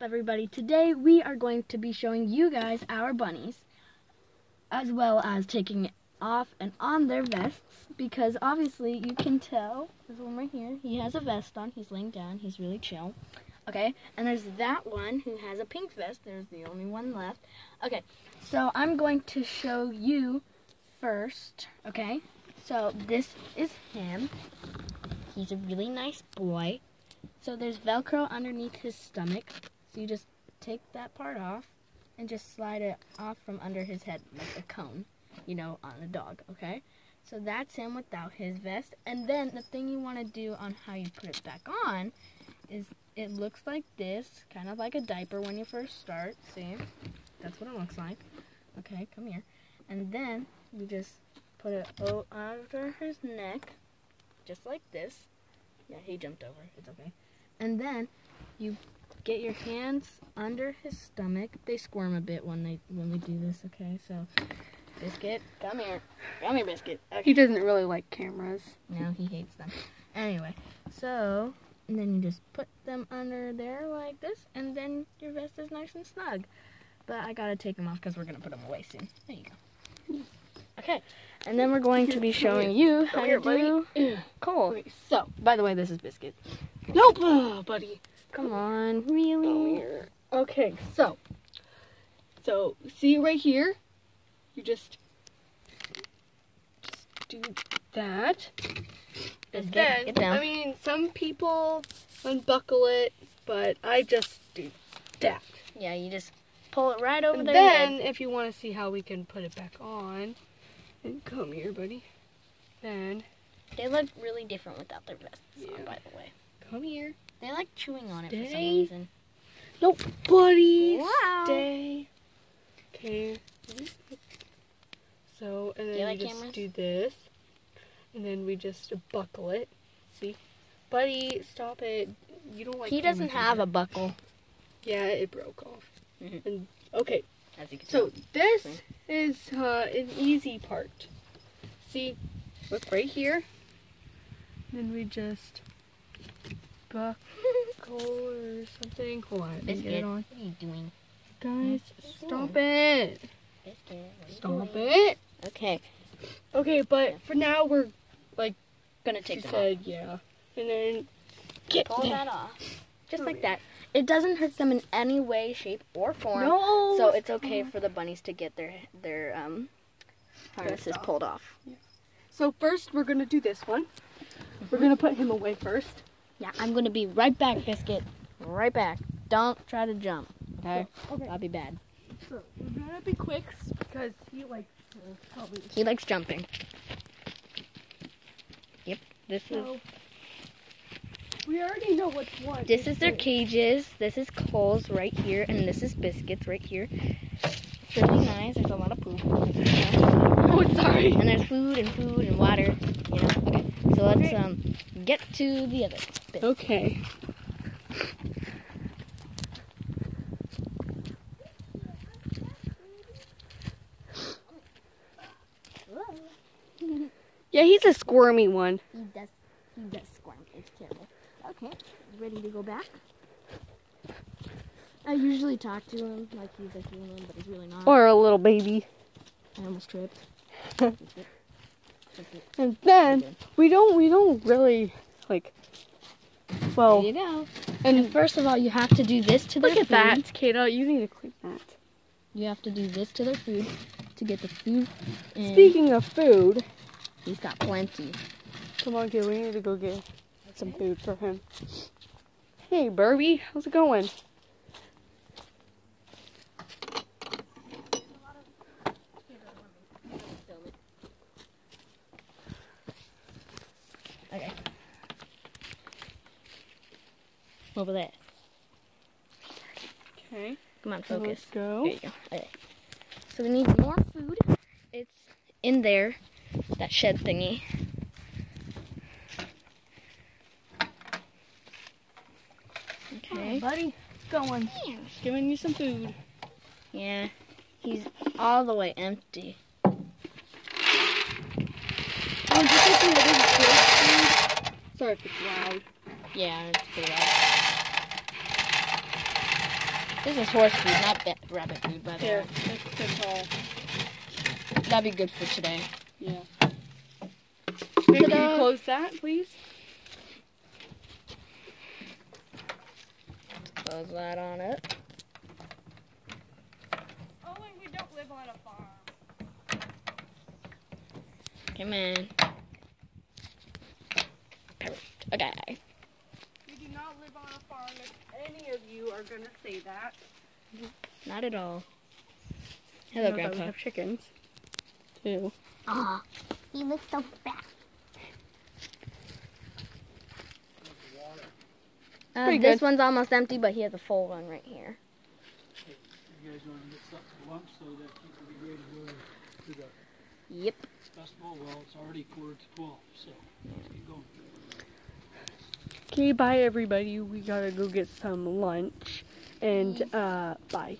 everybody? Today we are going to be showing you guys our bunnies, as well as taking off and on their vests, because obviously you can tell, there's one right here, he has a vest on, he's laying down, he's really chill. Okay, and there's that one who has a pink vest, there's the only one left. Okay, so I'm going to show you first, okay? So this is him. He's a really nice boy. So there's Velcro underneath his stomach. So you just take that part off and just slide it off from under his head like a cone, you know, on a dog, okay? So that's him without his vest. And then the thing you want to do on how you put it back on is it looks like this, kind of like a diaper when you first start. See? That's what it looks like. Okay, come here. And then you just put it over his neck, just like this. Yeah, he jumped over. It's okay. And then you get your hands under his stomach. They squirm a bit when they when we do this. Okay, so biscuit, come here, come here, biscuit. Okay. He doesn't really like cameras. No, he hates them. Anyway, so and then you just put them under there like this, and then your vest is nice and snug. But I gotta take them off because we're gonna put them away soon. There you go. Okay, and then we're going to be showing you how to do Cole. Wait, so, By the way, this is Biscuit. nope, oh, buddy. Come on, really? Oh, okay, so, so see right here, you just, just do that. Biscuit, Then, get down. I mean, some people unbuckle it, but I just do that. yeah, you just pull it right over there. And their then, if you want to see how we can put it back on, and come here, buddy. Then, They look really different without their vests Yeah. on, by the way. come here. They like chewing on it for some reason. Nope, buddy. Wow. Stay. Okay. So, and then you you, just cameras? do this, and then we just buckle it. See, buddy, stop it. You don't like. He doesn't have a buckle. Yeah, it broke off. Mhm. And okay, As you can so tell. this See? is uh, an easy part. See, look right here. Then we just buckle or something. Hold on, get it on. what are you doing? Guys, stop it. Biscuit, what are you Stop it. Okay, Okay, but for now we're like gonna take them said yeah. And then get Pull them. that off. Just like that. It doesn't hurt them in any way, shape, or form. No. So it's okay for the bunnies to get their their um harnesses off. pulled off. So first we're gonna do this one. We're gonna put him away first. Yeah, I'm gonna be right back, Biscuit. Right back. Don't try to jump. Okay? Okay. That'll be bad. So we're gonna be quick because he likes to probably. He likes jumping. Yep. This is we already know which one. this is their which. cages. This is Cole's right here, and this is Biscuit's right here. It's really nice. There's a lot of poop. Oh, sorry. And there's food and food and water. You know. Okay. Let's um get to the other bit. Okay. Yeah, he's a squirmy one. He does. He does squirm. It's terrible. Okay. Ready to go back? I usually talk to him like he's a human, but he's really not. Or a little baby. I almost tripped. And then we don't we don't really like well you go. And and first of all, you have to do this to their look at that, Kata, you need to clean that. You have to do this to their food to get the food. And Speaking of food, he's got plenty. come on kid, we need to go get some food for him. Hey Barbie, how's it going? Okay. Over there. Okay. Come on, Let's focus. go. There you go. Okay. So we need more food. It's in there, that shed thingy. Okay. buddy. Going. Just giving you some food. Yeah. He's all the way empty. Oh, just like the other food. Sorry if it's loud. Yeah, it's pretty loud. This is horse food, not ba- rabbit food, by the Here, way. that's, that's. That'd be good for today. Yeah. Can you close that, please? Close that on it. Only we don't live on a farm. Come in. Perfect. Okay. We do not live on a farm. If any of you are gonna say that. Not at all. Hello, Not that We Grandpa. have chickens. Too. Ah, he looks so fat. Uh, this good. one's almost empty, but he has a full one right here. You guys want to get something for lunch so that you can be ready to go to the Yep. festival? Well, it's already quarter to twelve, so let's get going. Okay, bye everybody. We gotta go get some lunch. And uh bye.